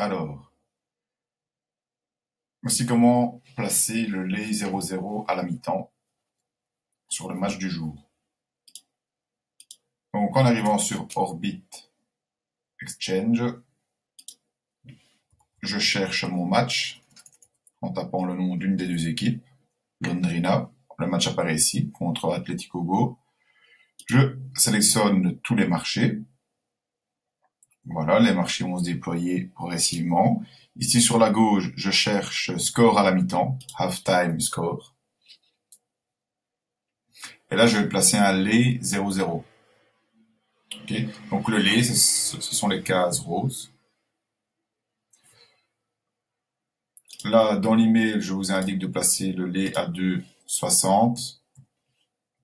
Alors, voici comment placer le lait 0-0 à la mi-temps sur le match du jour. Donc, en arrivant sur Orbit Exchange, je cherche mon match en tapant le nom d'une des deux équipes, Londrina. Le match apparaît ici contre Atletico Go. Je sélectionne tous les marchés. Voilà, les marchés vont se déployer progressivement. Ici sur la gauche, je cherche score à la mi-temps, half-time score. Et là, je vais placer un lait 0-0. Donc le lait, ce sont les cases roses. Là, dans l'email, je vous indique de placer le lait à 2,60.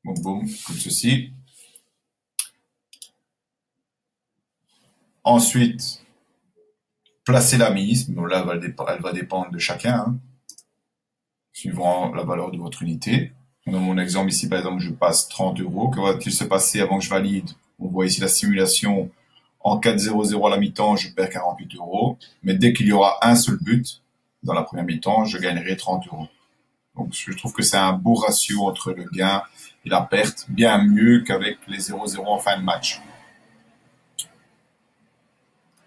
Boum, boum, comme ceci. Ensuite, placer la mise. Là, elle va, dépendre de chacun, hein, suivant la valeur de votre unité. Dans mon exemple ici, par exemple, je passe 30 euros. Que va-t-il se passer avant que je valide? On voit ici la simulation. En 4-0-0 à la mi-temps, je perds 48 euros. Mais dès qu'il y aura un seul but, dans la première mi-temps, je gagnerai 30 euros. Donc, je trouve que c'est un beau ratio entre le gain et la perte, bien mieux qu'avec les 0-0 en fin de match.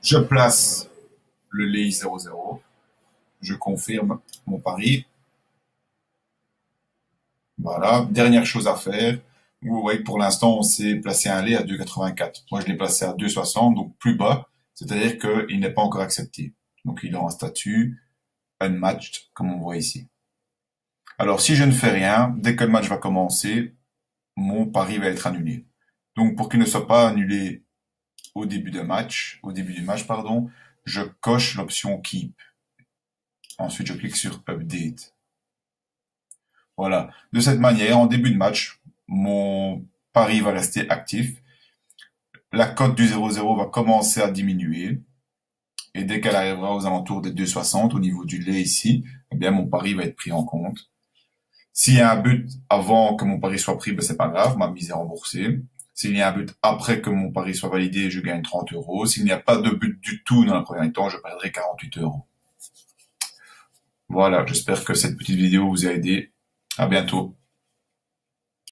Je place le lait 0-0. Je confirme mon pari. Voilà. Dernière chose à faire. Vous voyez que pour l'instant, on s'est placé un lait à 2,84. Moi, je l'ai placé à 2,60, donc plus bas. C'est-à-dire qu'il n'est pas encore accepté. Donc, il est en statut unmatched, comme on voit ici. Alors, si je ne fais rien, dès que le match va commencer, mon pari va être annulé. Donc, pour qu'il ne soit pas annulé au début match, au début du match, pardon, je coche l'option Keep. Ensuite, je clique sur Update. Voilà. De cette manière, en début de match, mon pari va rester actif. La cote du 0-0 va commencer à diminuer. Et dès qu'elle arrivera aux alentours des 2,60 au niveau du lait ici, eh bien, mon pari va être pris en compte. S'il y a un but avant que mon pari soit pris, ben, c'est pas grave, ma mise est remboursée. S'il y a un but après que mon pari soit validé, je gagne 30 euros. S'il n'y a pas de but du tout dans le premier temps, je perdrai 48 euros. Voilà, j'espère que cette petite vidéo vous a aidé. À bientôt.